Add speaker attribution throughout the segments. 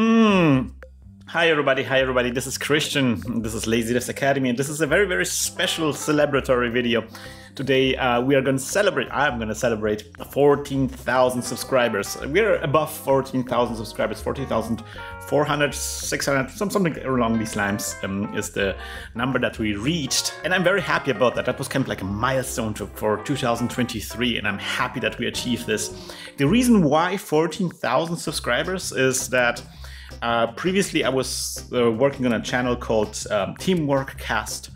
Speaker 1: Hmm. Hi everybody, hi everybody, this is Krystian, this is Lazy Devs Academy, and this is a very, very special celebratory video. Today uh, we are going to celebrate, I'm going to celebrate 14,000 subscribers. We're above 14,000 subscribers, 14,400, 600, some, something along these lines um, is the number that we reached. And I'm very happy about that. That was kind of like a milestone for 2023, and I'm happy that we achieved this. The reason why 14,000 subscribers is that uh, previously, I was uh, working on a channel called um, Teamwork Cast,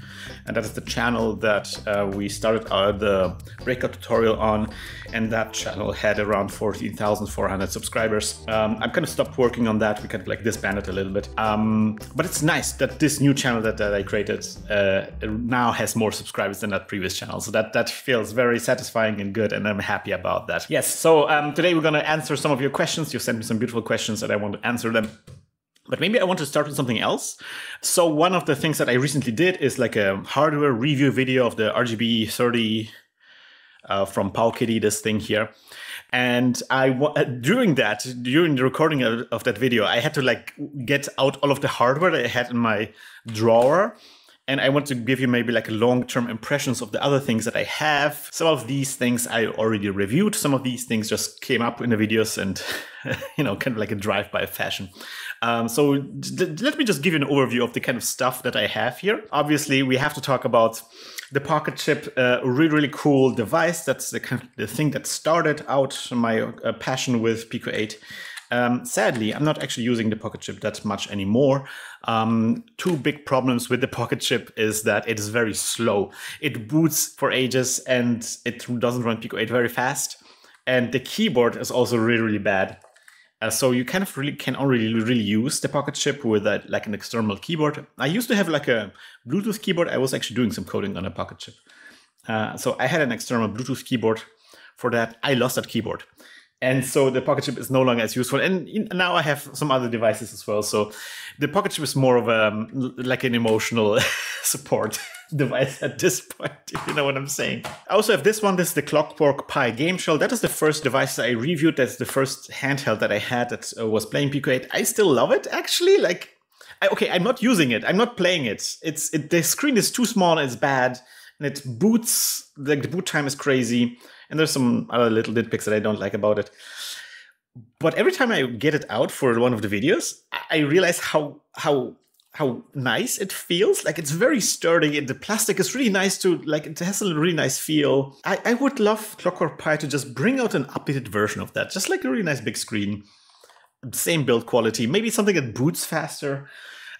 Speaker 1: and that is the channel that uh, we started uh, the breakout tutorial on, and that channel had around 14,400 subscribers. Um, I'm kind of stopped working on that. We kind of like disbanded a little bit. Um, but it's nice that this new channel that, that I created uh, now has more subscribers than that previous channel. So that, that feels very satisfying and good, and I'm happy about that. Yes, so um, today we're going to answer some of your questions. You sent me some beautiful questions, and I want to answer them. But maybe I want to start with something else. So one of the things that I recently did is like a hardware review video of the RGB 30 uh, from Powkiddy, this thing here. And I uh, during that, during the recording of, of that video, I had to like get out all of the hardware that I had in my drawer and I want to give you maybe like a long-term impressions of the other things that I have. Some of these things I already reviewed. Some of these things just came up in the videos and, you know, kind of like a drive-by fashion. Um, so let me just give you an overview of the kind of stuff that I have here. Obviously, we have to talk about the Pocket Chip, uh, a really, really cool device. That's the kind of the thing that started out my uh, passion with Pico 8. Um, sadly, I'm not actually using the Pocket Chip that much anymore. Um, two big problems with the Pocket Chip is that it is very slow. It boots for ages and it doesn't run Pico 8 very fast. And the keyboard is also really, really bad. Uh, so you kind of really can only really use the Pocket Chip with a, like an external keyboard. I used to have like a Bluetooth keyboard. I was actually doing some coding on a Pocket Chip. Uh, so I had an external Bluetooth keyboard for that. I lost that keyboard and so the pocket chip is no longer as useful and now i have some other devices as well so the pocket chip is more of a um, like an emotional support device at this point if you know what i'm saying. I also have this one this is the clockwork pi game shell. That is the first device i reviewed that's the first handheld that i had that uh, was playing pico 8 i still love it actually. Like I, okay i'm not using it. I'm not playing it. It's it, the screen is too small and it's bad and it boots like the boot time is crazy. And there's some other little nitpicks that I don't like about it. But every time I get it out for one of the videos, I realize how how how nice it feels. Like it's very sturdy. And the plastic is really nice to like. It has a really nice feel. I, I would love Clockwork Pi to just bring out an updated version of that, just like a really nice big screen, same build quality, maybe something that boots faster.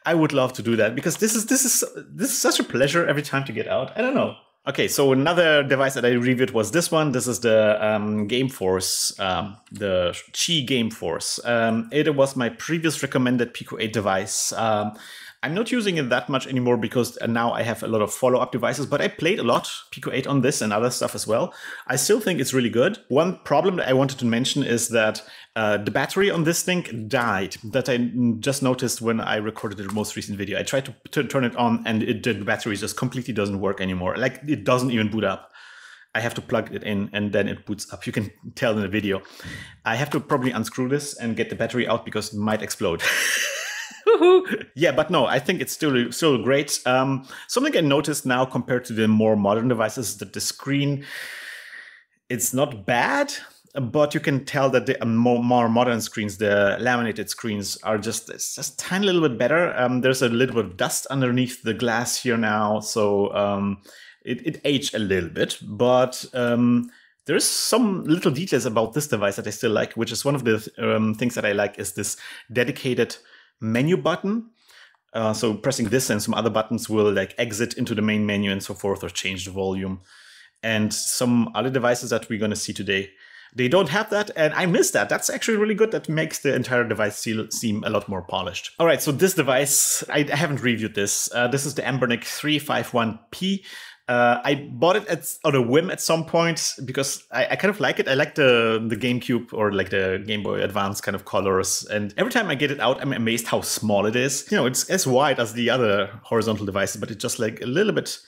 Speaker 1: I would love to do that because this is this is this is such a pleasure every time to get out. I don't know. Okay, so another device that I reviewed was this one. This is the um, Game Force, um, the Qi Game Force. Um, it was my previous recommended Pico 8 device. Um, I'm not using it that much anymore because uh, now I have a lot of follow-up devices, but I played a lot Pico 8 on this and other stuff as well. I still think it's really good. One problem that I wanted to mention is that uh, the battery on this thing died. That I just noticed when I recorded the most recent video. I tried to turn it on and it, the battery just completely doesn't work anymore. Like it doesn't even boot up. I have to plug it in and then it boots up. You can tell in the video. I have to probably unscrew this and get the battery out because it might explode. yeah, but no, I think it's still still great. Um, something I noticed now compared to the more modern devices is that the screen it's not bad, but you can tell that the um, more, more modern screens, the laminated screens, are just it's just tiny little bit better. Um, there's a little bit of dust underneath the glass here now, so um, it, it aged a little bit, but um, there's some little details about this device that I still like, which is one of the um, things that I like is this dedicated menu button. Uh, so pressing this and some other buttons will like exit into the main menu and so forth or change the volume. And some other devices that we're going to see today, they don't have that. And I miss that. That's actually really good. That makes the entire device seem a lot more polished. All right, so this device, I, I haven't reviewed this. Uh, this is the Anbernic 351P. Uh, I bought it at, on a whim at some point because I, I, kind of like it. I like the the GameCube or like the Game Boy Advance kind of colors. And every time I get it out, I'm amazed how small it is. You know, it's as wide as the other horizontal devices, but it's just like a little bit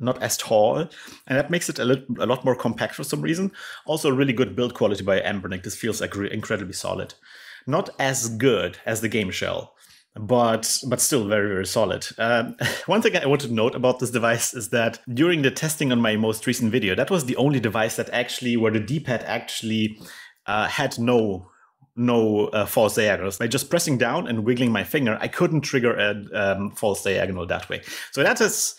Speaker 1: not as tall, and that makes it a, little, a lot more compact for some reason. Also, really good build quality by Anbernic. This feels like incredibly solid. not as good as the game shell but but still very very solid. Um, one thing I want to note about this device is that during the testing on my most recent video, that was the only device that actually where the D-pad actually uh, had no no uh, false diagonals. By just pressing down and wiggling my finger, I couldn't trigger a um, false diagonal that way. So that is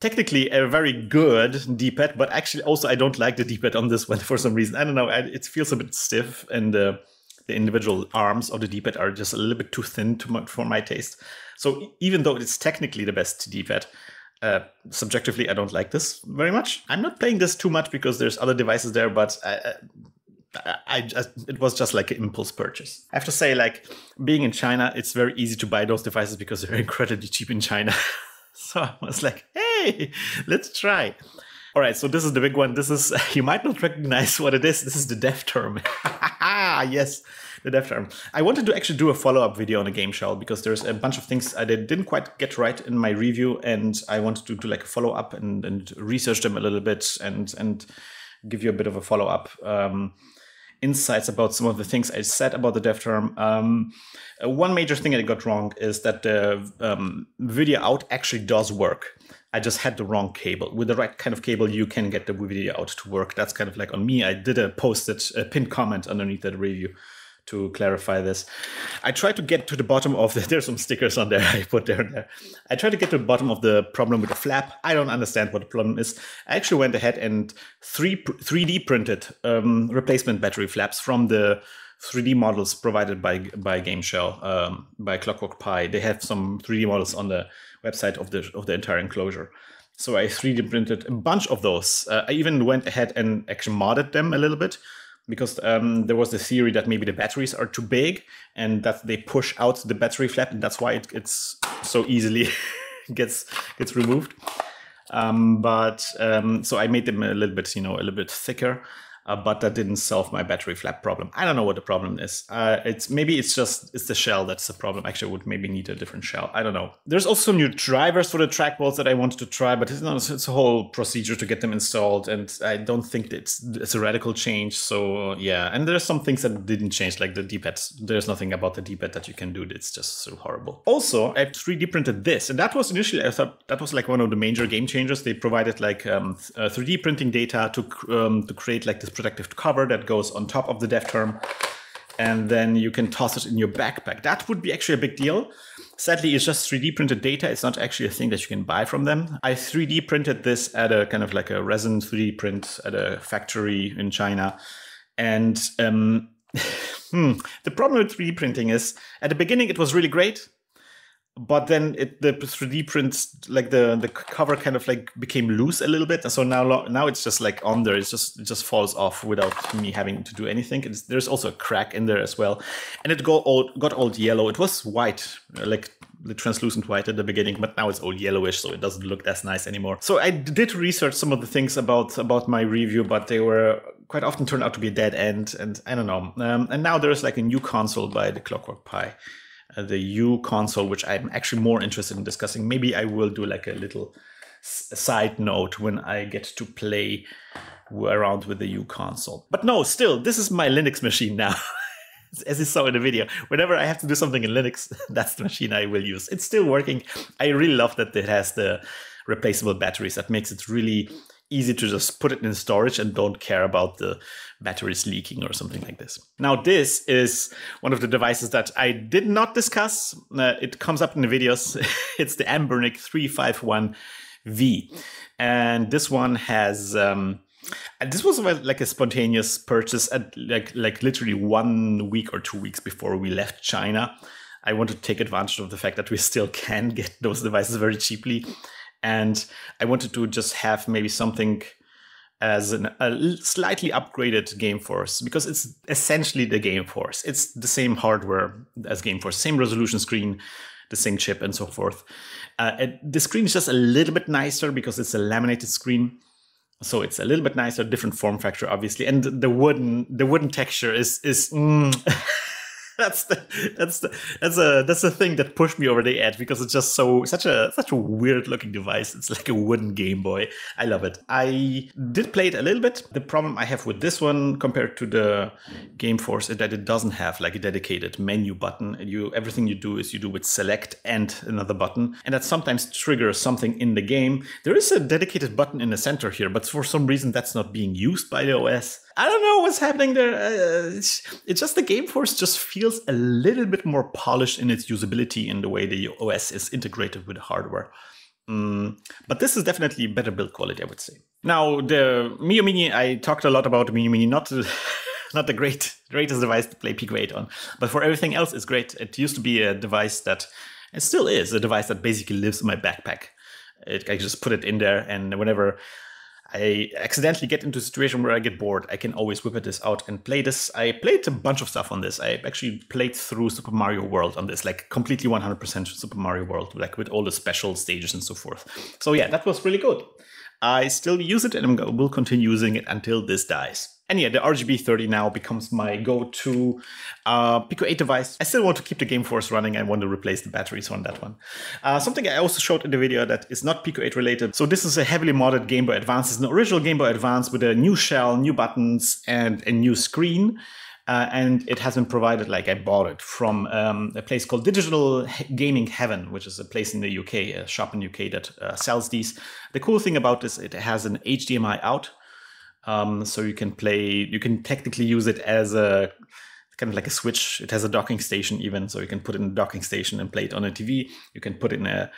Speaker 1: technically a very good D-pad, but actually also I don't like the D-pad on this one for some reason. I don't know, it feels a bit stiff and uh, the individual arms of the D-pad are just a little bit too thin to my, for my taste. So even though it's technically the best D-pad, uh, subjectively, I don't like this very much. I'm not playing this too much because there's other devices there, but I, I, I just, it was just like an impulse purchase. I have to say, like being in China, it's very easy to buy those devices because they're incredibly cheap in China. so I was like, hey, let's try. All right, so this is the big one. This is, you might not recognize what it is. This is the DevTerm. Yes, the DevTerm. I wanted to actually do a follow up video on a game shell because there's a bunch of things I didn't quite get right in my review, and I wanted to do like a follow up and, and research them a little bit and and give you a bit of a follow up. Um, insights about some of the things I said about the DevTerm. Um, uh, one major thing I got wrong is that the um, video out actually does work. I just had the wrong cable. With the right kind of cable, you can get the video out to work. That's kind of like on me. I did a posted a pinned comment underneath that review to clarify this. I tried to get to the bottom of the, there's some stickers on there I put there and there. I tried to get to the bottom of the problem with the flap. I don't understand what the problem is. I actually went ahead and 3 3D printed um, replacement battery flaps from the 3D models provided by by GameShell um, by Clockwork Pi. They have some 3D models on the website of the of the entire enclosure. So I 3D printed a bunch of those. Uh, I even went ahead and actually modded them a little bit because um, there was the theory that maybe the batteries are too big and that they push out the battery flap, and that's why it, it's so easily gets gets removed. Um, but um, so I made them a little bit, you know, a little bit thicker uh, but that didn't solve my battery flap problem. I don't know what the problem is. Uh, it's maybe it's just it's the shell that's the problem. Actually, I would maybe need a different shell. I don't know. There's also new drivers for the trackballs that I wanted to try, but it's, not, it's a whole procedure to get them installed, and I don't think it's it's a radical change. So yeah, and there's some things that didn't change, like the D-pad. There's nothing about the D-pad that you can do. It's just so horrible. Also, I 3D printed this, and that was initially I thought that was like one of the major game changers. They provided like um, 3D uh, printing data to um, to create like this protective cover that goes on top of the DevTerm. And then you can toss it in your backpack. That would be actually a big deal. Sadly, it's just 3D printed data. It's not actually a thing that you can buy from them. I 3D printed this at a kind of like a resin 3D print at a factory in China. And um, hmm, the problem with 3D printing is at the beginning, it was really great but then it the 3D prints like the the cover kind of like became loose a little bit, and so now now it's just like on there. It's just it just falls off without me having to do anything. It's, there's also a crack in there as well, and it got old got old yellow. It was white, like the translucent white at the beginning, but now it's all yellowish, so it doesn't look as nice anymore. So I did research some of the things about about my review, but they were quite often turned out to be a dead end, and I don't know. Um, and now there's like a new console by the Clockwork Pi uh, Uh, the uConsole, which I'm actually more interested in discussing. Maybe I will do like a little side note when I get to play around with the uConsole. But no, still, this is my Linux machine now. As you saw in the video, whenever I have to do something in Linux, that's the machine I will use. It's still working. I really love that it has the replaceable batteries. That makes it really easy to just put it in storage and don't care about the batteries leaking or something like this. Now, this is one of the devices that I did not discuss. Uh, it comes up in the videos. it's the Anbernic 351V. And this one has. Um, this was like a spontaneous purchase at like like literally one week or two weeks before we left China. I wanted to take advantage of the fact that we still can get those devices very cheaply and I wanted to just have maybe something as an, a slightly upgraded Game Force because it's essentially the Game Force. It's the same hardware as Game Force, same resolution screen, the same chip, and so forth. Uh, the screen is just a little bit nicer because it's a laminated screen. So it's a little bit nicer, different form factor, obviously, and the wooden the wooden texture is is mm, that's the that's the that's a that's the thing that pushed me over the edge because it's just so such a such a weird looking device. It's like a wooden Game Boy. I love it. I did play it a little bit. The problem I have with this one compared to the Game Force is that it doesn't have like a dedicated menu button. You everything you do is you do with select and another button, and that sometimes triggers something in the game. There is a dedicated button in the center here, but for some reason that's not being used by the OS. I don't know what's happening there. Uh, it's, just the Game Force just feels a little bit more polished in its usability in the way the OS is integrated with the hardware. Mm, but this is definitely better build quality, I would say. Now, the Miyoo Mini, I talked a lot about the Miyoo Mini, not not the great greatest device to play 8 on, but for everything else, it's great. It used to be a device that, it still is a device that basically lives in my backpack. It, I just put it in there, and whenever I accidentally get into a situation where I get bored, I can always whip this out and play this. I played a bunch of stuff on this. I actually played through Super Mario World on this, like completely 100% Super Mario World, like with all the special stages and so forth. So yeah, that was really good. I still use it and I will continue using it until this dies. And yeah, the RGB30 now becomes my go-to uh, Pico 8 device. I still want to keep the Game Force running. I want to replace the batteries on that one. Uh, something I also showed in the video that is not Pico 8 related. So this is a heavily modded Game Boy Advance. It's an original Game Boy Advance with a new shell, new buttons, and a new screen. Uh, and it has been provided like I bought it from um, a place called Digital Gaming Heaven, which is a place in the UK, a shop in UK that uh, sells these. The cool thing about this, it has an HDMI out, um, so you can play, you can technically use it as a kind of like a switch. It has a docking station even, so you can put it in a docking station and play it on a TV. You can put in a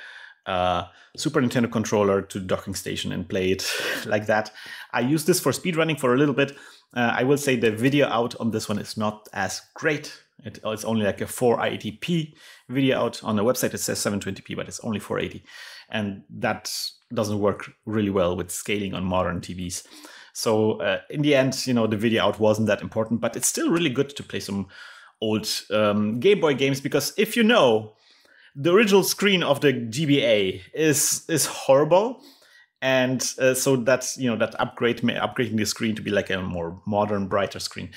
Speaker 1: uh, Super Nintendo controller to docking station and play it like that. I used this for speedrunning for a little bit. Uh, I will say the video out on this one is not as great. It, it's only like a 480p video out on the website. It says 720p, but it's only 480, and that doesn't work really well with scaling on modern TVs. So uh, in the end, you know, the video out wasn't that important, but it's still really good to play some old um, Game Boy games because if you know, the original screen of the GBA is is horrible, and uh, so that's you know that upgrade upgrading the screen to be like a more modern, brighter screen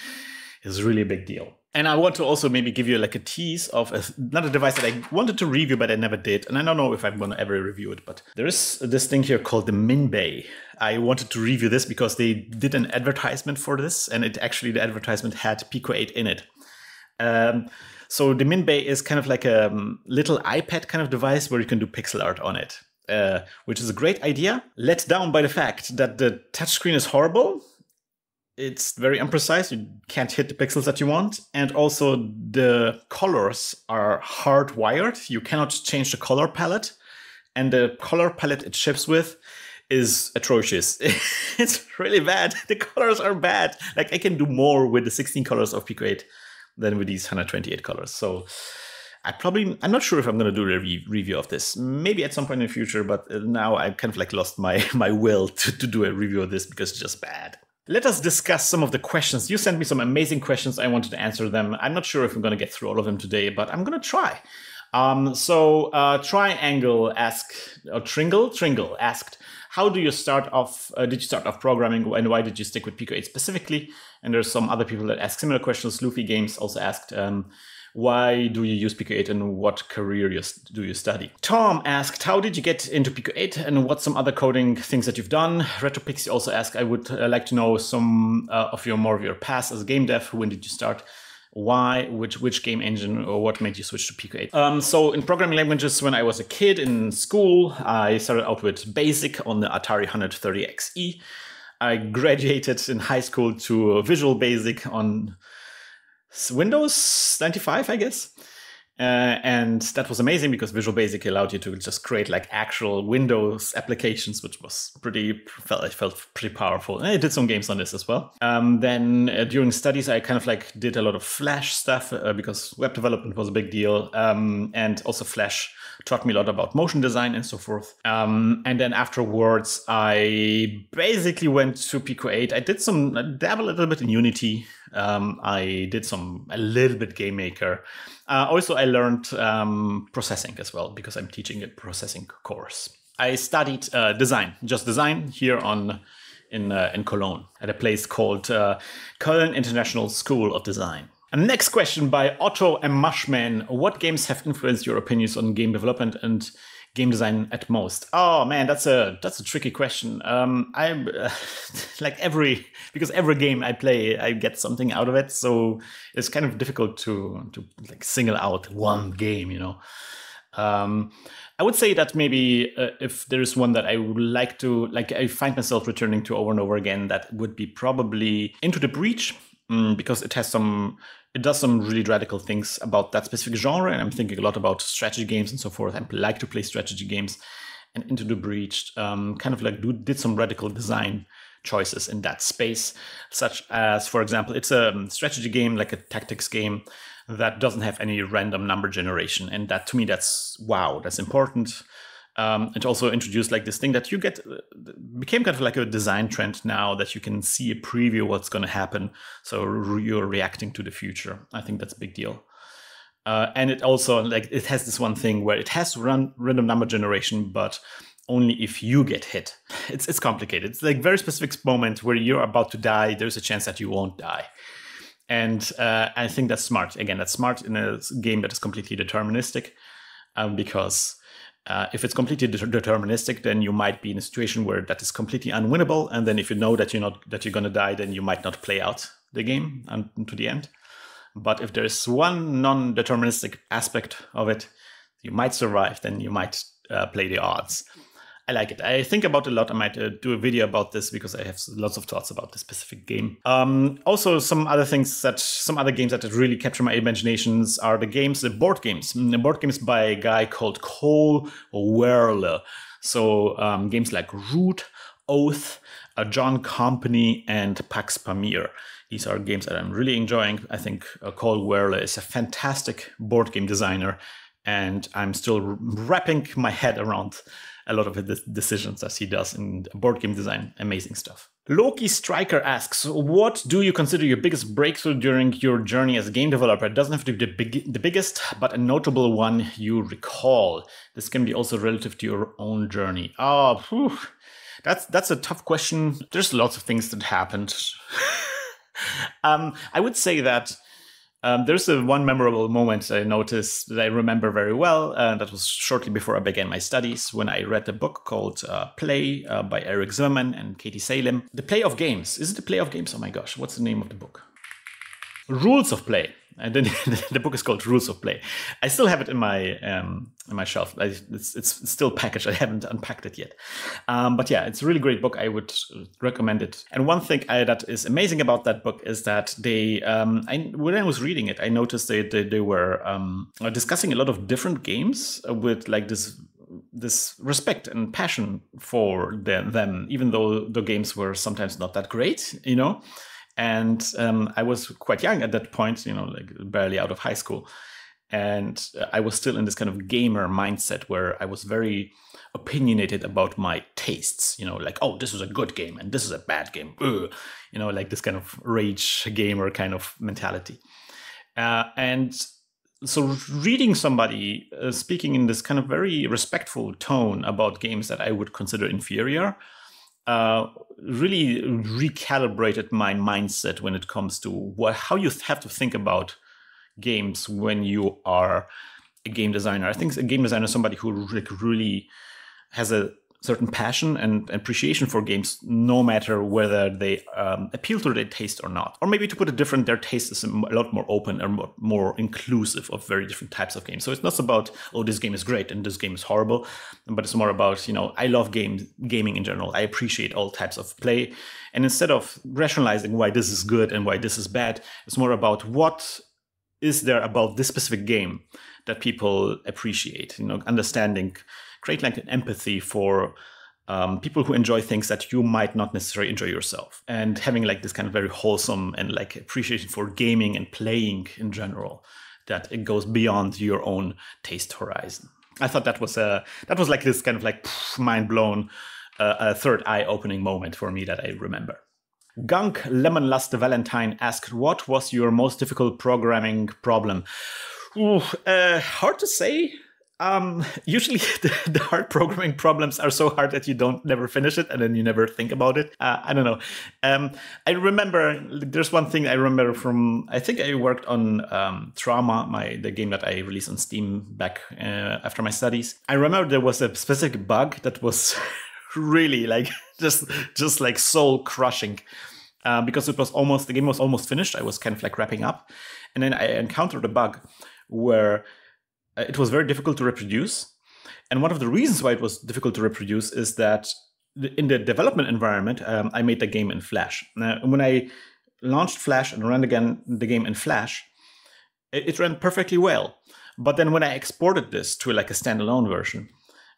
Speaker 1: is really a big deal. And I want to also maybe give you like a tease of another device that I wanted to review, but I never did. And I don't know if I'm going to ever review it, but there is this thing here called the Minbay. I wanted to review this because they did an advertisement for this, and it actually, the advertisement had Pico 8 in it. Um, so the Minbay is kind of like a um, little iPad kind of device where you can do pixel art on it. Uh, which is a great idea, let down by the fact that the touchscreen is horrible it's very imprecise. You can't hit the pixels that you want. And also the colors are hardwired. You cannot change the color palette. And the color palette it ships with is atrocious. it's really bad. The colors are bad. Like I can do more with the 16 colors of Pico 8 than with these 128 colors. So I probably, I'm not sure if I'm going to do a re- review of this. Maybe at some point in the future, but uh, now I've kind of like lost my, my will to, to do a review of this because it's just bad. Let us discuss some of the questions. You sent me some amazing questions. I wanted to answer them. I'm not sure if I'm going to get through all of them today, but I'm going to try. Um, so, uh, Triangle asked, or Tringle, Tringle asked, how do you start off? Uh, did you start off programming, and why did you stick with Pico 8 specifically? And there's some other people that ask similar questions. Luffy Games also asked, um, why do you use Pico 8 and what career do you study? Tom asked, how did you get into Pico 8 and what's some other coding things that you've done? RetroPixie also asked, I would uh, like to know some uh, of your more of your past as a game dev. When did you start? Why, which which game engine or what made you switch to Pico 8? Um, so in programming languages, when I was a kid in school, I started out with BASIC on the Atari 130XE. I graduated in high school to Visual Basic on Windows 95, I guess. Uh, and that was amazing because Visual Basic allowed you to just create like actual Windows applications, which was pretty felt I felt pretty powerful. And I did some games on this as well. Um, then uh, during studies, I kind of like did a lot of Flash stuff uh, because web development was a big deal, um, and also Flash taught me a lot about motion design and so forth. Um, and then afterwards, I basically went to Pico 8. I did some I dabble a little bit in Unity. Um, I did some a little bit game maker. Uh, also, I learned um, processing as well because I'm teaching a processing course. I studied uh, design, just design here on in uh, in Cologne at a place called uh, Köln International School of Design. And next question by Otto M. Mushman. What games have influenced your opinions on game development and game design at most? Oh man, that's a that's a tricky question. Um, I'm uh, like every because every game I play, I get something out of it. So it's kind of difficult to to like single out one game, you know. Um, I would say that maybe uh, if there is one that I would like to, like, I find myself returning to over and over again, that would be probably Into the Breach, because it has some, it does some really radical things about that specific genre. And I'm thinking a lot about strategy games and so forth. I like to play strategy games. And Into the Breach um, kind of like do, did some radical design choices in that space, such as, for example, it's a um, strategy game, like a tactics game that doesn't have any random number generation. And that to me, that's wow, that's important. Um, it also introduced like this thing that you get uh, became kind of like a design trend now that you can see a preview what's going to happen. So re- you're reacting to the future. I think that's a big deal. Uh, and it also like it has this one thing where it has run random number generation, but only if you get hit. It's it's complicated. It's like very specific moment where you're about to die. There's a chance that you won't die and uh, I think that's smart. Again, that's smart in a game that is completely deterministic, um, because uh, if it's completely de- deterministic, then you might be in a situation where that is completely unwinnable. And then if you know that you're not that you're going to die, then you might not play out the game to the end. But if there is one non-deterministic aspect of it, you might survive. Then you might uh, play the odds. I like it. I think about it a lot. I might uh, do a video about this because I have lots of thoughts about this specific game. Um, also, some other things that some other games that really capture my imaginations are the games, the board games. Mm, the board games by a guy called Cole Wehrle. So um, games like Root, Oath, uh, John Company, and Pax Pamir. These are games that I'm really enjoying. I think uh, Cole Wehrle is a fantastic board game designer, and I'm still wrapping my head around a lot of the decisions as he does in board game design. Amazing stuff. Loki Striker asks, "What do you consider your biggest breakthrough during your journey as a game developer? It doesn't have to be the, big, the biggest, but a notable one you recall. This can be also relative to your own journey." Oh, whew. that's that's a tough question. There's lots of things that happened. um, I would say that um, there's a one memorable moment I noticed that I remember very well. Uh, that was shortly before I began my studies when I read a book called uh, Play uh, by Eric Zimmerman and Katie Salen. The Play of Games. Is it the Play of Games? Oh my gosh, what's the name of the book? Rules of Play and then the book is called Rules of Play. I still have it in my um, in my shelf. It's, it's still packaged. I haven't unpacked it yet. Um, but yeah, it's a really great book. I would recommend it. And one thing I, that is amazing about that book is that they, um, I, when I was reading it, I noticed they they, they were um, discussing a lot of different games with like this this respect and passion for them, even though the games were sometimes not that great, you know. And um, I was quite young at that point, you know, like barely out of high school. And I was still in this kind of gamer mindset where I was very opinionated about my tastes, you know, like, oh, this is a good game and this is a bad game. Ugh. You know, like this kind of rage gamer kind of mentality. Uh, and so reading somebody uh, speaking in this kind of very respectful tone about games that I would consider inferior uh, really recalibrated my mindset when it comes to what, how you have to think about games when you are a game designer. I think a game designer is somebody who really has a certain passion and appreciation for games, no matter whether they um, appeal to their taste or not. Or maybe to put it different, their taste is a lot more open and more, more inclusive of very different types of games. So it's not about oh this game is great and this game is horrible, but it's more about you know I love games gaming in general. I appreciate all types of play, and instead of rationalizing why this is good and why this is bad, it's more about what is there about this specific game that people appreciate. You know, understanding create like an empathy for um, people who enjoy things that you might not necessarily enjoy yourself. And having like this kind of very wholesome and like appreciation for gaming and playing in general that it goes beyond your own taste horizon. I thought that was a that was like this kind of like mind blown uh, a third eye opening moment for me that i remember. Gunk lemon lust valentine asked what was your most difficult programming problem? Ooh, uh, hard to say Um, usually the, the, hard programming problems are so hard that you don't never finish it and then you never think about it. Uh, I don't know. Um, I remember there's one thing I remember from I think I worked on um, Trauma, my the game that I released on Steam back uh, after my studies. I remember there was a specific bug that was really like just just like soul crushing. Uh, because it was almost the game was almost finished. I was kind of like wrapping up, and then I encountered a bug where it was very difficult to reproduce. And one of the reasons why it was difficult to reproduce is that in the development environment, um, I made the game in Flash. Now, when I launched Flash and ran again the game in Flash, it, it ran perfectly well. But then when I exported this to like a standalone version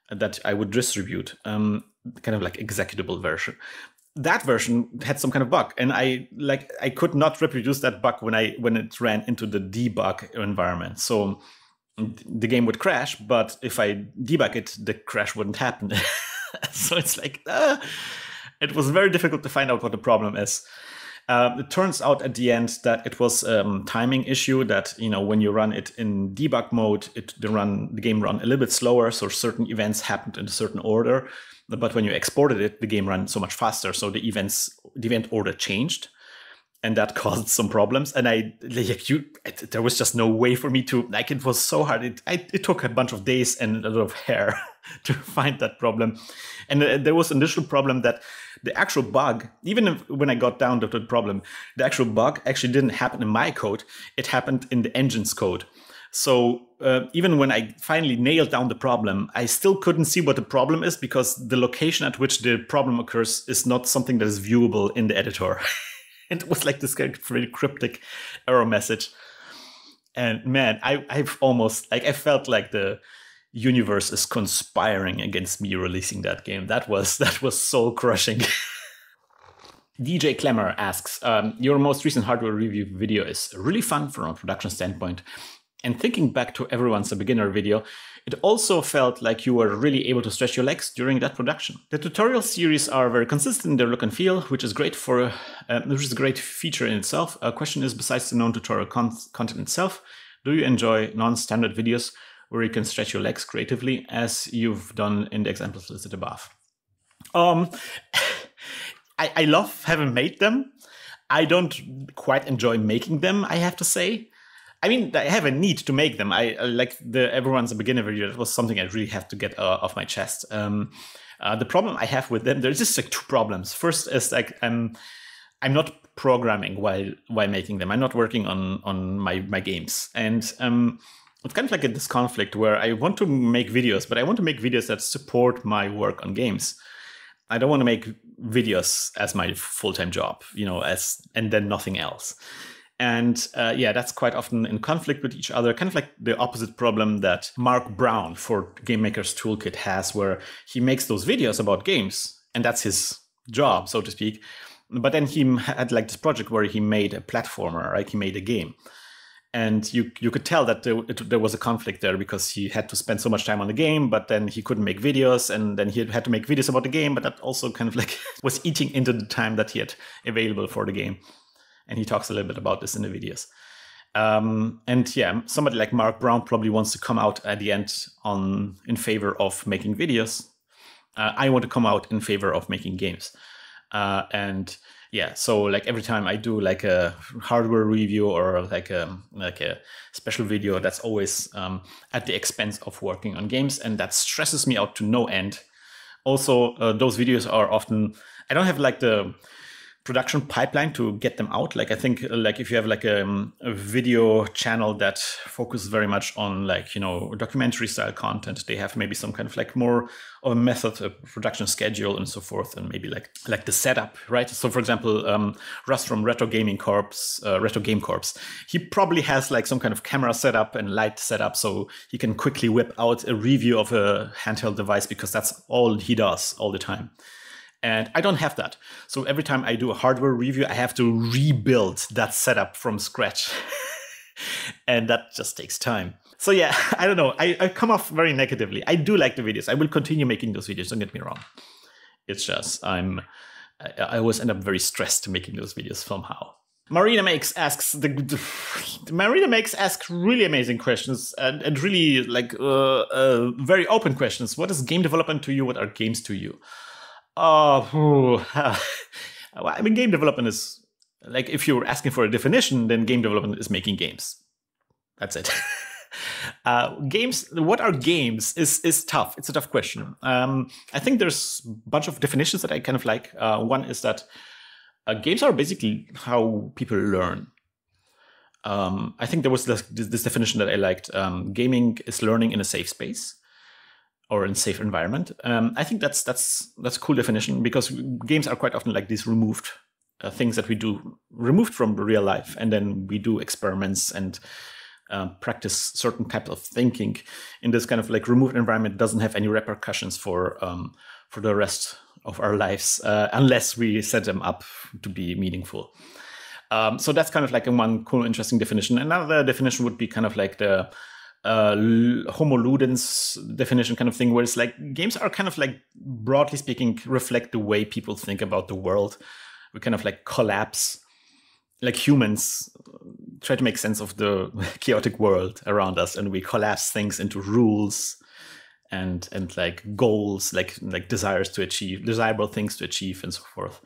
Speaker 1: that I would distribute, um, kind of like executable version, that version had some kind of bug and i like i could not reproduce that bug when i when it ran into the debug environment so the game would crash, but if I debug it, the crash wouldn't happen. so it's like, uh, it was very difficult to find out what the problem is. Uh, it turns out at the end that it was a um, timing issue that you know when you run it in debug mode, it the run the game run a little bit slower, so certain events happened in a certain order. But when you exported it, the game ran so much faster, so the events the event order changed and that caused some problems. And i like you there was just no way for me to like it was so hard. It, I, it took a bunch of days and a lot of hair to find that problem. And uh, there was an initial problem that the actual bug even if, when i got down to the problem the actual bug actually didn't happen in my code. It happened in the engine's code. So uh, even when I finally nailed down the problem, I still couldn't see what the problem is because the location at which the problem occurs is not something that is viewable in the editor. and it was like this kind of very cryptic error message. And man, I, I've almost like I felt like the universe is conspiring against me releasing that game. That was that was soul crushing. DJ Clemmer asks, um, your most recent hardware review video is really fun from a production standpoint. And thinking back to everyone's a beginner video, it also felt like you were really able to stretch your legs during that production. The tutorial series are very consistent in their look and feel, which is great for, uh, which is a great feature in itself. A question is, besides the non-tutorial con content itself, do you enjoy non-standard videos where you can stretch your legs creatively, as you've done in the examples listed above? Um, I, I love having made them. I don't quite enjoy making them, I have to say. I mean, I have a need to make them. I, I like the everyone's a beginner video. That was something I really have to get uh, off my chest. Um, uh, the problem I have with them, there's just like two problems. First is like I'm I'm not programming while while making them. I'm not working on on my my games, and um, it's kind of like this conflict where I want to make videos, but I want to make videos that support my work on games. I don't want to make videos as my full time job, you know, as and then nothing else. And uh, yeah, that's quite often in conflict with each other, kind of like the opposite problem that Mark Brown for Game Maker's Toolkit has, where he makes those videos about games, and that's his job, so to speak. But then he had like this project where he made a platformer, right? He made a game. And you you could tell that there, it, there was a conflict there because he had to spend so much time on the game, but then he couldn't make videos, and then he had to make videos about the game, but that also kind of like was eating into the time that he had available for the game and he talks a little bit about this in the videos. Um, and yeah, somebody like Mark Brown probably wants to come out at the end on in favor of making videos. Uh, I want to come out in favor of making games. Uh, and yeah, so like every time I do like a hardware review or like a like a special video, that's always um, at the expense of working on games, and that stresses me out to no end. Also, uh, those videos are often I don't have like the production pipeline to get them out? Like i think like if you have like a, um, a, video channel that focuses very much on like you know documentary style content they have maybe some kind of like more of a method a production schedule and so forth and maybe like like the setup right? So for example um, russ from retro gaming corps uh, retro game corps he probably has like some kind of camera setup and light setup so he can quickly whip out a review of a handheld device because that's all he does all the time and I don't have that. So every time I do a hardware review, I have to rebuild that setup from scratch. and that just takes time. So yeah, I don't know. I, I come off very negatively. I do like the videos. I will continue making those videos. Don't get me wrong. It's just I'm I, always end up very stressed making those videos somehow. Marina Makes asks the, the Marina Makes asks really amazing questions and, and really like uh, uh, very open questions. What is game development to you? What are games to you? Uh, I mean, game development is like if you're asking for a definition, then game development is making games. That's it. uh, games. What are games? Is is tough. It's a tough question. Um, I think there's a bunch of definitions that I kind of like. Uh, one is that uh, games are basically how people learn. Um, I think there was this, this, definition that I liked. Um, gaming is learning in a safe space or in safe environment. Um, I think that's that's that's a cool definition because games are quite often like these removed uh, things that we do removed from real life, and then we do experiments and uh, practice certain types of thinking in this kind of like removed environment. Doesn't have any repercussions for um, for the rest of our lives uh, unless we set them up to be meaningful. Um, so that's kind of like one cool, interesting definition. Another definition would be kind of like the uh, homo ludens definition kind of thing, where it's like games are kind of like broadly speaking reflect the way people think about the world. We kind of like collapse, like humans try to make sense of the chaotic world around us, and we collapse things into rules and and like goals, like like desires to achieve, desirable things to achieve, and so forth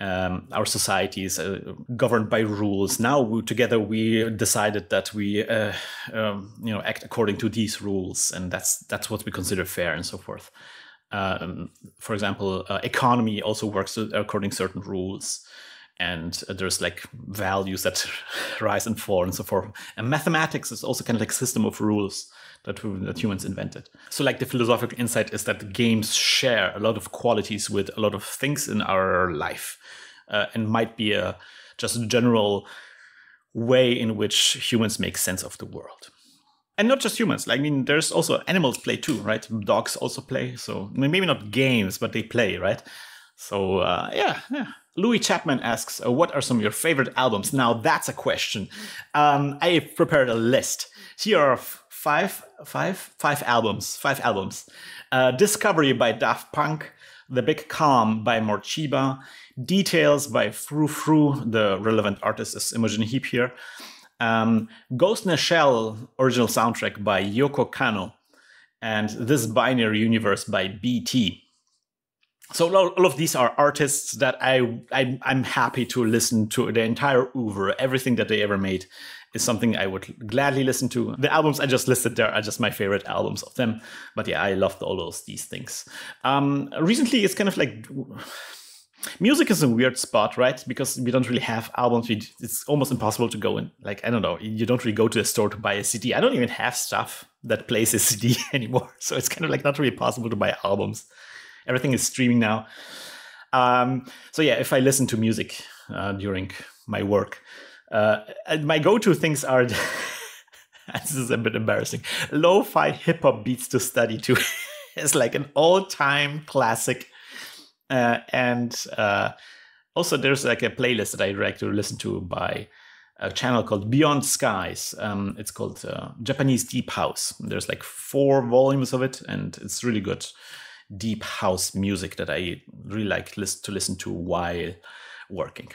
Speaker 1: um, our society is uh, governed by rules. Now, we, together, we decided that we, uh, um, you know, act according to these rules, and that's that's what we consider fair, and so forth. Um, for example, uh, economy also works according to certain rules, and uh, there's like values that rise and fall, and so forth. And mathematics is also kind of like a system of rules that, that humans invented. So, like the philosophical insight is that games share a lot of qualities with a lot of things in our life uh, and might be a just a general way in which humans make sense of the world. And not just humans. Like, I mean, there's also animals play too, right? Dogs also play. So maybe not games, but they play, right? So uh, yeah, yeah. Louis Chapman asks, uh, "What are some of your favorite albums?" Now that's a question. Um, I prepared a list. Here are five, five, five albums. Five albums. Uh, Discovery by Daft Punk, The Big Calm by Morcheeba, Details by Frou Frou, the relevant artist is Imogen Heap here. Um, Ghost in a Shell original soundtrack by Yoko Kanno, and This Binary Universe by BT. So all of these are artists that I, I am happy to listen to the entire oeuvre, everything that they ever made is something I would gladly listen to. The albums I just listed there are just my favorite albums of them. But yeah, I loved all those these things. Um, recently, it's kind of like music is a weird spot, right? Because we don't really have albums. We, it's almost impossible to go in. Like I don't know, you don't really go to a store to buy a CD. I don't even have stuff that plays a CD anymore, so it's kind of like not really possible to buy albums. Everything is streaming now. Um, so yeah, if I listen to music uh, during my work, uh, my go-to things are. this is a bit embarrassing. Lo-fi hip hop beats to study to. it's like an all-time classic uh, and uh, also, there's like a playlist that I like to listen to by a channel called Beyond Skies. Um, it's called uh, Japanese Deep House. There's like four volumes of it, and it's really good deep house music that I really like to listen to while working.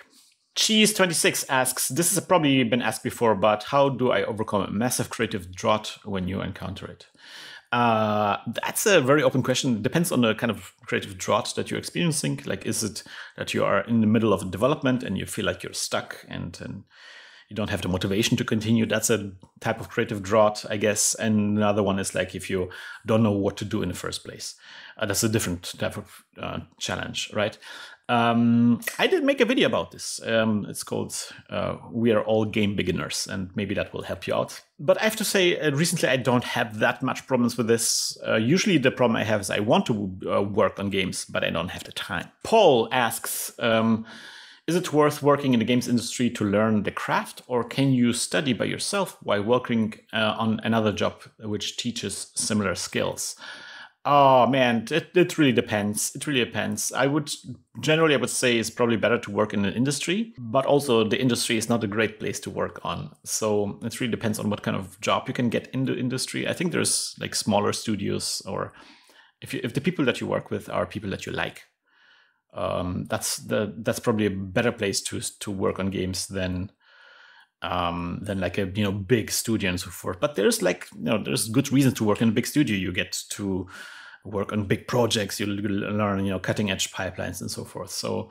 Speaker 1: Cheese26 asks, this has probably been asked before, but how do I overcome a massive creative drought when you encounter it? Uh, that's a very open question. It depends on the kind of creative drought that you're experiencing. Like, is it that you are in the middle of development and you feel like you're stuck and, and you don't have the motivation to continue? That's a type of creative drought, I guess. And another one is like if you don't know what to do in the first place. Uh, that's a different type of uh, challenge, right? Um, I did make a video about this. Um, it's called uh, "We Are All Game Beginners," and maybe that will help you out. But I have to say, uh, recently I don't have that much problems with this. Uh, usually, the problem I have is I want to uh, work on games, but I don't have the time. Paul asks. Um, is it worth working in the games industry to learn the craft, or can you study by yourself while working uh, on another job which teaches similar skills? Oh man, it, it really depends. It really depends. I would generally I would say it's probably better to work in an industry, but also the industry is not a great place to work on. So it really depends on what kind of job you can get in the industry. I think there's like smaller studios or if you, if the people that you work with are people that you like, um, that's the that's probably a better place to to work on games than um, than like a you know big studio and so forth. But there's like you know there's good reason to work in a big studio. You get to work on big projects. You learn you know cutting edge pipelines and so forth. So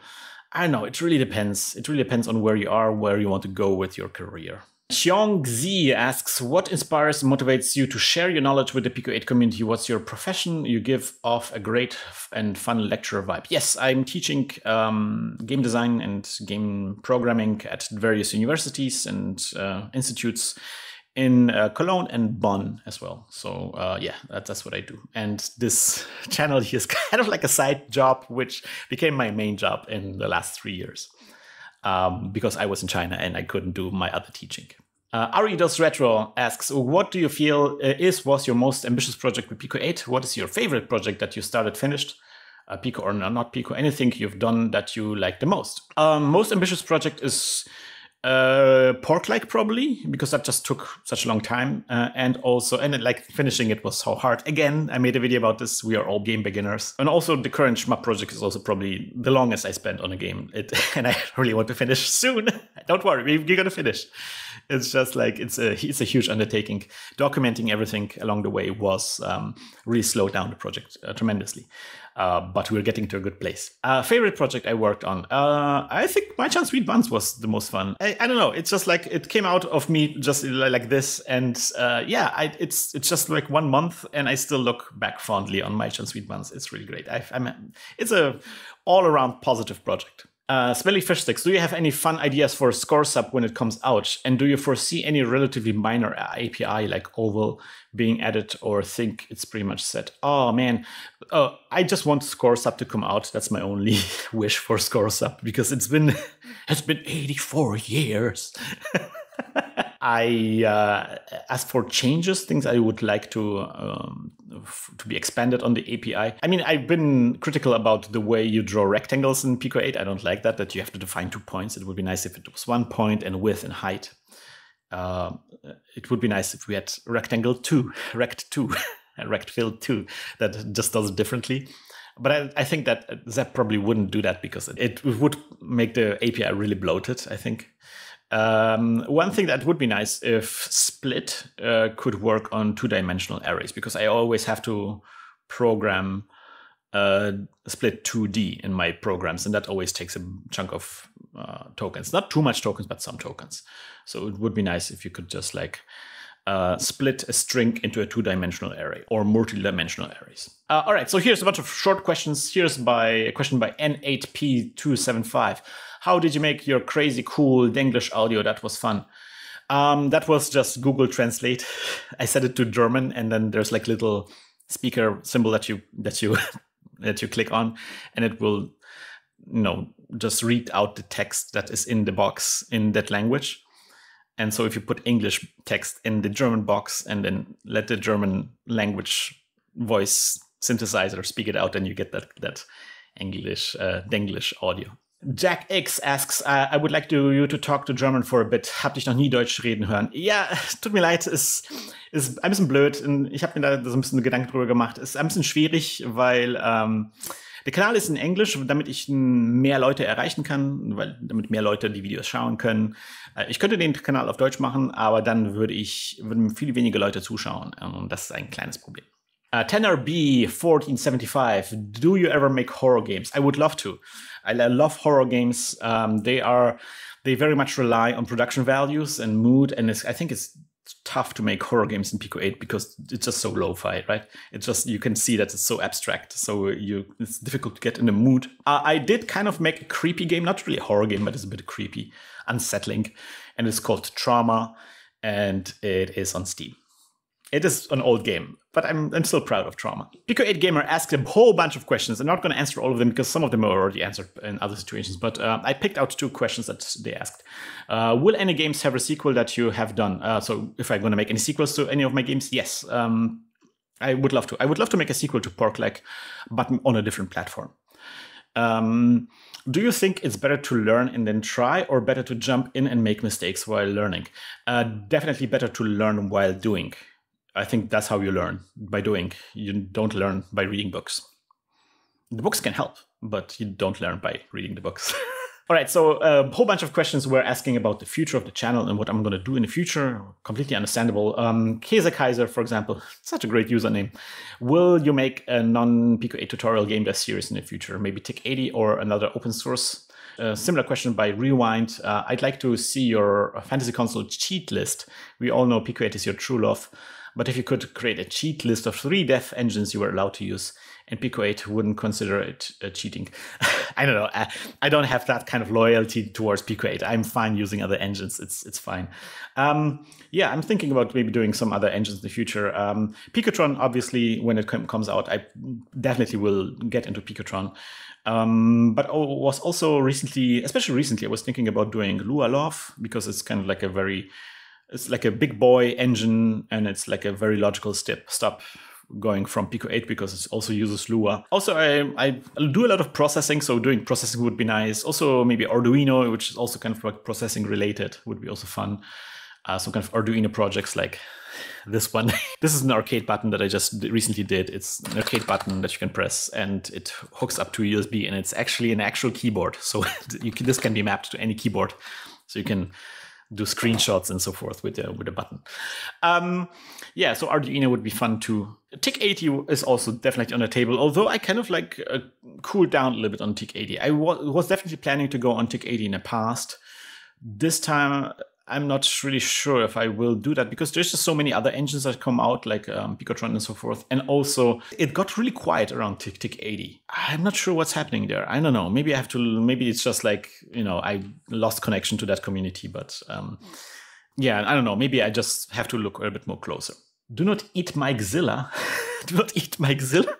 Speaker 1: I don't know. It really depends. It really depends on where you are, where you want to go with your career. Xiongzi asks, what inspires and motivates you to share your knowledge with the Pico 8 community? What's your profession? You give off a great and fun lecture vibe. Yes, I'm teaching um, game design and game programming at various universities and uh, institutes in uh, Cologne and Bonn as well. So uh, yeah, that, that's what I do. And this channel here is kind of like a side job, which became my main job in the last three years um, because I was in China and I couldn't do my other teaching. Uh, Ari Does Retro asks, what do you feel uh, is was your most ambitious project with Pico 8? What is your favorite project that you started, finished? Uh, Pico or not Pico, anything you've done that you like the most? Um, most ambitious project is uh, Porklike probably because that just took such a long time. Uh, and also and like finishing it was so hard. Again i made a video about this. We are all game beginners. And also the current shmup project is also probably the longest i spent on a game. It and i really want to finish soon. Don't worry we're gonna finish. It's just like it's a it's a huge undertaking. Documenting everything along the way was um, really slowed down the project uh, tremendously uh, but we're getting to a good place. Uh, favorite project I worked on? Uh, I think Mai Chan's Sweet Buns was the most fun. I, I, don't know. It's just like it came out of me just like this, and uh, yeah, I, it's it's just like one month, and I still look back fondly on Mai Chan's Sweet Buns. It's really great. I, I'm, it's a all around positive project. Uh, Smelly Fish Sticks, do you have any fun ideas for ScoreSub when it comes out? And do you foresee any relatively minor API like Oval being added or think it's pretty much set? Oh man, oh, I just want ScoreSub to come out. That's my only wish for ScoreSub because it's been it's been 84 years. I uh, as for changes, things I would like to um, to be expanded on the API. I mean, I've been critical about the way you draw rectangles in Pico 8. I don't like that that you have to define two points. It would be nice if it was one point and width and height. Uh, it would be nice if we had rectangle two, rect two, rect fill two that just does it differently. But I, I think that Zep probably wouldn't do that because it, it would make the API really bloated. I think. Um, one thing that would be nice if Split uh, could work on two-dimensional arrays, because I always have to program uh, Split 2D in my programs, and that always takes a chunk of uh, tokens. Not too much tokens, but some tokens. So it would be nice if you could just like uh, split a string into a two-dimensional array or multi-dimensional arrays. Uh, all right, so here's a bunch of short questions. Here's by a question by N8P275. How did you make your crazy cool Denglish audio? That was fun. Um, that was just Google Translate. I set it to German, and then there's like little speaker symbol that you that you that you click on, and it will, you know, just read out the text that is in the box in that language. And so if you put English text in the German box and then let the German language voice synthesize or speak it out, then you get that that English uh, Denglish audio. Jack X asks, uh, I would like to, you to talk to German for a bit. Hab dich noch nie Deutsch reden hören. Ja, tut mir leid, ist, ist ein bisschen blöd. Ich habe mir da so ein bisschen Gedanken drüber gemacht. Ist ein bisschen schwierig, weil ähm, der Kanal ist in Englisch, damit ich mehr Leute erreichen kann, weil damit mehr Leute die Videos schauen können. Äh, ich könnte den Kanal auf Deutsch machen, aber dann würde ich würden viel weniger Leute zuschauen. Und das ist ein kleines Problem. Uh, Tenor B 1475. Do you ever make horror games? I would love to. I love horror games. Um, they are they very much rely on production values and mood, and I think it's tough to make horror games in Pico 8 because it's just so lo-fi, right? It's just you can see that it's so abstract, so you it's difficult to get in the mood. Uh, I did kind of make a creepy game, not really a horror game, but it's a bit creepy, unsettling, and it's called Trauma, and it is on Steam. It is an old game, but I'm, I'm still proud of Trauma. Pico8 Gamer asked a whole bunch of questions. I'm not going to answer all of them because some of them are already answered in other situations, but uh, I picked out two questions that they asked. Uh, will any games have a sequel that you have done? Uh, so if I'm going to make any sequels to any of my games, yes. Um, I would love to. I would love to make a sequel to Pork but on a different platform. Um, do you think it's better to learn and then try, or better to jump in and make mistakes while learning? Uh, definitely better to learn while doing. I think that's how you learn by doing. You don't learn by reading books. The books can help, but you don't learn by reading the books. All right, so a whole bunch of questions were asking about the future of the channel and what I'm going to do in the future. Completely understandable. Um, Kaiser Kaiser, for example, such a great username. Will you make a non-Pico 8 tutorial game dev series in the future? Maybe TIC80 or another open source? A similar question by Rewind. Uh, I'd like to see your fantasy console cheat list. We all know Pico 8 is your true love. But if you could create a cheat list of three dev engines you were allowed to use, and Pico 8 wouldn't consider it uh, cheating. I don't know. I, I, don't have that kind of loyalty towards Pico 8. I'm fine using other engines. It's it's fine. Um, yeah, I'm thinking about maybe doing some other engines in the future. Um, Picotron, obviously, when it com- comes out, I definitely will get into Picotron. Um, but I was also recently, especially recently, I was thinking about doing Lua Love because it's kind of like a very it's like a big boy engine and it's like a very logical step stop going from Pico 8 because it also uses Lua. Also, I, I do a lot of processing, so doing processing would be nice. Also, maybe Arduino, which is also kind of like processing related, would be also fun. Uh, some kind of Arduino projects like this one. this is an arcade button that I just recently did. It's an arcade button that you can press and it hooks up to a USB and it's actually an actual keyboard. So can, this can be mapped to any keyboard. So you can do screenshots and so forth with a, with a button. Um, yeah, so Arduino would be fun too. TIC80 is also definitely on the table, although I kind of like uh, cooled down a little bit on TIC80. I was definitely planning to go on TIC80 in the past. This time I'm not really sure if I will do that because there's just so many other engines that come out, like um, Picotron and so forth. And also, it got really quiet around Tick Tick 80. I'm not sure what's happening there. I don't know. Maybe I have to. Maybe it's just like you know I lost connection to that community. But um, yeah, I don't know. Maybe I just have to look a bit more closer. Do not eat my Xilla. do not eat my Xilla.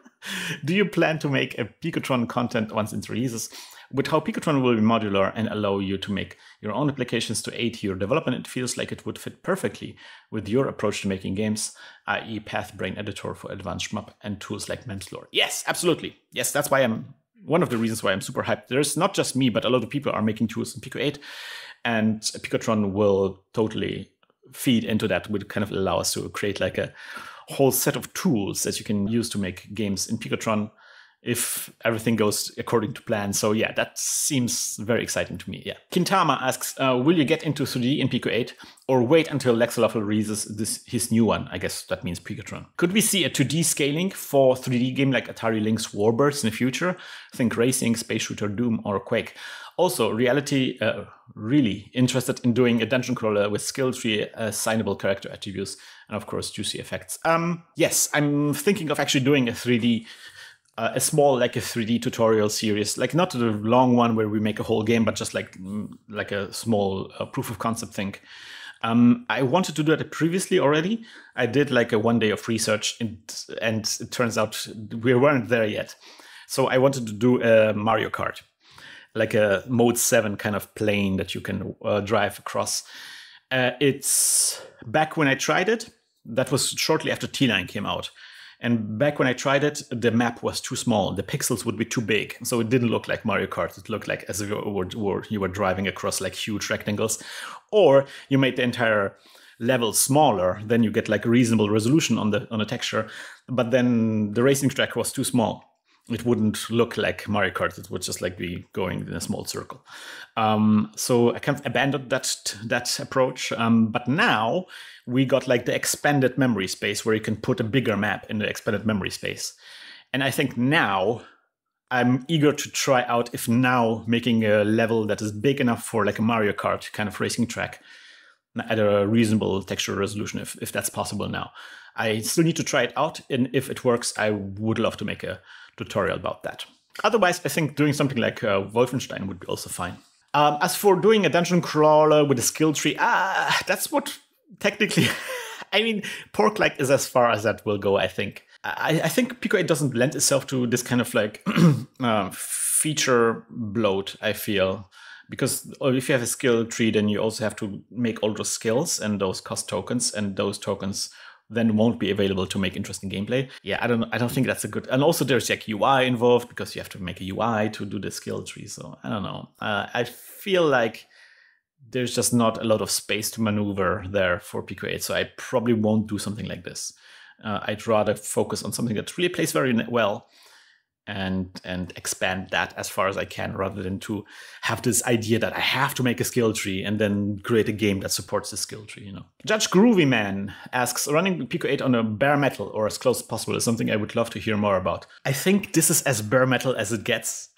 Speaker 1: do you plan to make a Picotron content once it releases? With how Picotron will be modular and allow you to make your own applications to aid your development, it feels like it would fit perfectly with your approach to making games, i.e. PathBrain Editor for advanced shmup and tools like Manticore. Yes, absolutely. Yes, that's why I'm one of the reasons why I'm super hyped. There's not just me, but a lot of people are making tools in Pico 8, and Picotron will totally feed into that, would kind of allow us to create like a whole set of tools that you can use to make games in Picotron if everything goes according to plan. So yeah, that seems very exciting to me. Yeah. Kintama asks, uh, will you get into 3D in Pico 8 or wait until Lexaloffle releases this his new one? I guess that means Picotron. Could we see a 2D scaling for 3D game like Atari Lynx Warbirds in the future? Think Racing, Space Shooter, Doom, or Quake. Also, Reality uh, really interested in doing a dungeon crawler with skill tree assignable character attributes and of course juicy effects. Um, yes, I'm thinking of actually doing a 3D uh, a small like a 3D tutorial series, like not the long one where we make a whole game, but just like mm, like a small uh, proof of concept thing. Um, I wanted to do that previously already. I did like a one day of research, and, and it turns out we weren't there yet. So I wanted to do a Mario Kart, like a Mode Seven kind of plane that you can uh, drive across. Uh, it's back when I tried it. That was shortly after tline came out. And back when I tried it, the map was too small. The pixels would be too big. So it didn't look like Mario Kart. It looked like as if you were, you were driving across like huge rectangles. Or you made the entire level smaller, then you get like reasonable resolution on the on the texture. But then the racing track was too small it wouldn't look like Mario Kart. It would just like be going in a small circle. Um, so I kind of abandoned that that approach. Um, but now we got like the expanded memory space where you can put a bigger map in the expanded memory space. And I think now I'm eager to try out if now making a level that is big enough for like a Mario Kart kind of racing track at a reasonable texture resolution, if, if that's possible now. I still need to try it out. And if it works, I would love to make a tutorial about that. Otherwise, I think doing something like uh, Wolfenstein would be also fine. Um, as for doing a dungeon crawler with a skill tree, ah, that's what technically. I mean, Porklike is as far as that will go. I think. I, I think Pico 8 doesn't lend itself to this kind of like uh, feature bloat. I feel because if you have a skill tree, then you also have to make all those skills, and those cost tokens, and those tokens then won't be available to make interesting gameplay. Yeah, I don't I don't think that's a good. And also there's like UI involved because you have to make a UI to do the skill tree. So I don't know. Uh, I feel like there's just not a lot of space to maneuver there for Pico 8. So I probably won't do something like this. Uh, I'd rather focus on something that really plays very well and and expand that as far as I can rather than to have this idea that I have to make a skill tree and then create a game that supports the skill tree, you know. Judge Groovy Man asks running Pico 8 on a bare metal or as close as possible is something I would love to hear more about. I think this is as bare metal as it gets.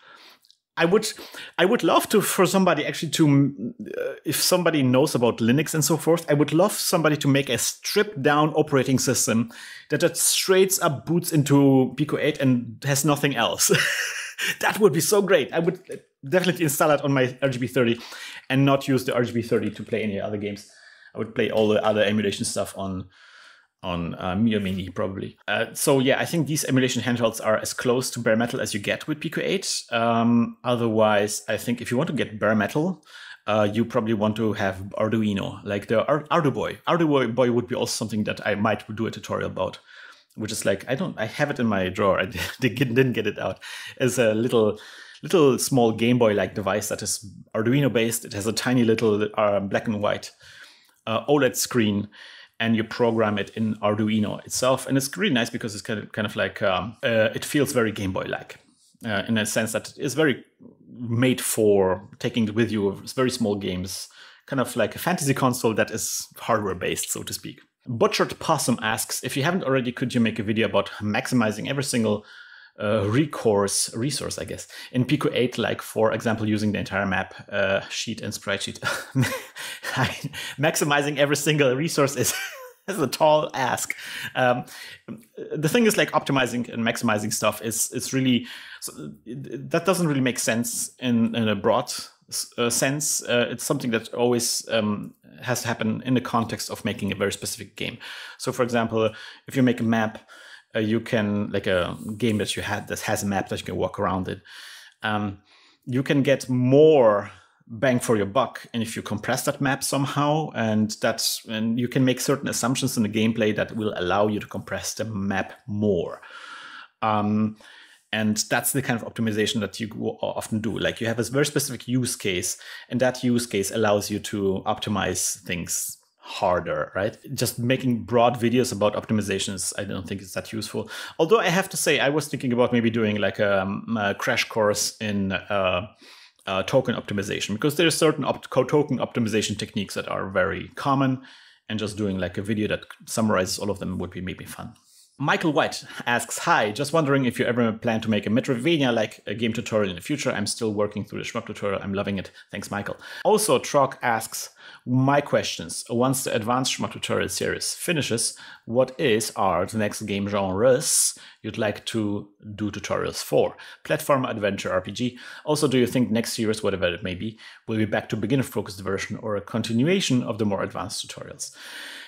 Speaker 1: I would, I would love to for somebody actually to, uh, if somebody knows about Linux and so forth, I would love somebody to make a stripped down operating system that just straight up boots into Pico 8 and has nothing else. that would be so great. I would definitely install it on my RGB30 and not use the RGB30 to play any other games. I would play all the other emulation stuff on on uh, Miyoo Mini probably. Uh, so yeah, I think these emulation handhelds are as close to bare metal as you get with Pico 8. Um, otherwise, I think if you want to get bare metal, uh, you probably want to have Arduino, like the Ar- Arduboy. Arduboy would be also something that I might do a tutorial about, which is like I don't, I have it in my drawer. I didn't get it out. It's a little, little small Game Boy like device that is Arduino based. It has a tiny little uh, black and white uh, OLED screen and you program it in Arduino itself. And it's really nice because it's kind of kind of like um, uh, it feels very Game Boy like. Uh, in a sense that it's very made for taking with you very small games, kind of like a fantasy console that is hardware based, so to speak. Butchered Possum asks if you haven't already, could you make a video about maximizing every single uh, recourse resource, I guess. In Pico 8, like for example, using the entire map uh, sheet and sprite sheet, maximizing every single resource is, is a tall ask. Um, the thing is like optimizing and maximizing stuff is, it's really, that doesn't really make sense in, in a broad uh, sense. Uh, it's something that always um, has to happen in the context of making a very specific game. So for example, if you make a map, uh, you can like a game that you had that has a map that you can walk around it. Um, you can get more bang for your buck and if you compress that map somehow and that's and you can make certain assumptions in the gameplay that will allow you to compress the map more um, and that's the kind of optimization that you often do like you have a very specific use case and that use case allows you to optimize things harder, right? Just making broad videos about optimizations, I don't think it's that useful. Although I have to say, I was thinking about maybe doing like a, um, a crash course in uh, uh, token optimization because there are certain op- token optimization techniques that are very common, and just doing like a video that summarizes all of them would be maybe fun. Michael White asks, Hi, just wondering if you ever plan to make a Metroidvania like a game tutorial in the future. I'm still working through the Shmup tutorial. I'm loving it. Thanks, Michael. Also, Trock asks, my questions. Once the Advanced Shmup tutorial series finishes, what is are the next game genres you'd like to do tutorials for? Platform, adventure, RPG. Also, do you think next series, whatever it may be, will be back to beginner focused version or a continuation of the more advanced tutorials?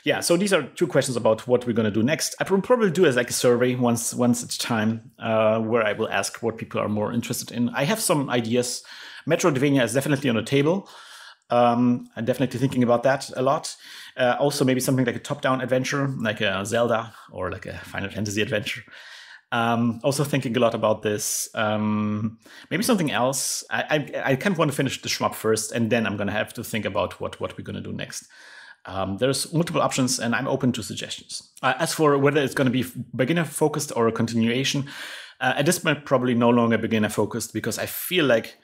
Speaker 1: Yeah, so these are two questions about what we're going to do next. I will probably do as like a survey once once it's time, uh, where I will ask what people are more interested in. I have some ideas. Metroidvania is definitely on the table. Um, I'm definitely thinking about that a lot. Uh, also, maybe something like a top-down adventure, like a Zelda or like a Final Fantasy adventure. Um, also thinking a lot about this. Um, maybe something else. I, I, I kind of want to finish the shmup first, and then I'm going to have to think about what what we're going to do next. Um, there's multiple options, and I'm open to suggestions. Uh, as for whether it's going to be beginner focused or a continuation, uh, at this point, probably no longer beginner focused because I feel like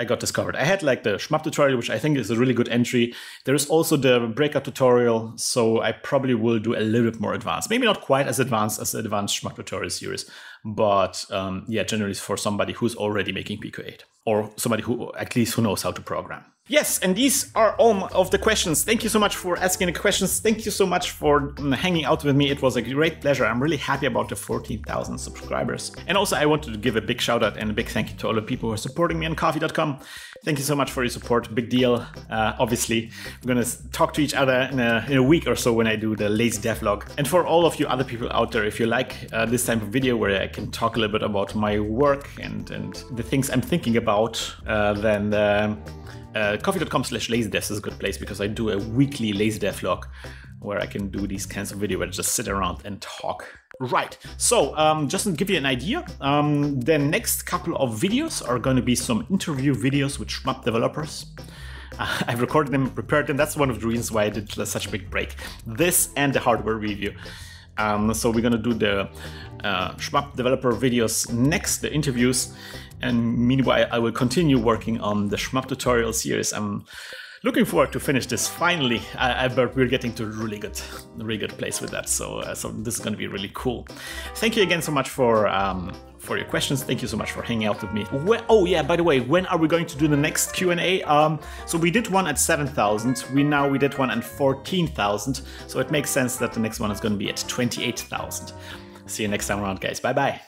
Speaker 1: I got discovered. I had like the shmup tutorial, which I think is a really good entry. There is also the breakout tutorial, so I probably will do a little bit more advanced. Maybe not quite as advanced as the advanced shmup tutorial series, but um, yeah, generally for somebody who's already making Pico 8 or somebody who at least who knows how to program. Yes, and these are all of the questions. Thank you so much for asking the questions. Thank you so much for mm, hanging out with me. It was a great pleasure. I'm really happy about the 14,000 subscribers. And also, I wanted to give a big shout out and a big thank you to all the people who are supporting me on ko-fi.com. Thank you so much for your support. Big deal. Uh, obviously, we're going to talk to each other in a, in a, week or so when I do the lazy devlog. And for all of you other people out there, if you like uh, this type of video where I can talk a little bit about my work and, and the things I'm thinking about, uh, then uh, ko-fi.com slash lazydev is a good place because I do a weekly lazydev vlog where I can do these kinds of video where I just sit around and talk. Right, so um, just to give you an idea, um, the next couple of videos are going to be some interview videos with Shmup developers. Uh, I've recorded them, prepared them. That's one of the reasons why I did such a big break. This and the hardware review. Um, so we're gonna do the uh, developer videos next, the interviews, and meanwhile I will continue working on the Shmup tutorial series. I'm looking forward to finish this finally. I, I but we're getting to a really good, really good place with that. So, uh, so this is going to be really cool. Thank you again so much for um, for your questions. Thank you so much for hanging out with me. Well, oh yeah, by the way, when are we going to do the next Q and A? Um, so we did one at seven thousand. We now we did one at fourteen thousand. So it makes sense that the next one is going to be at twenty eight thousand. See you next time around, guys. Bye bye.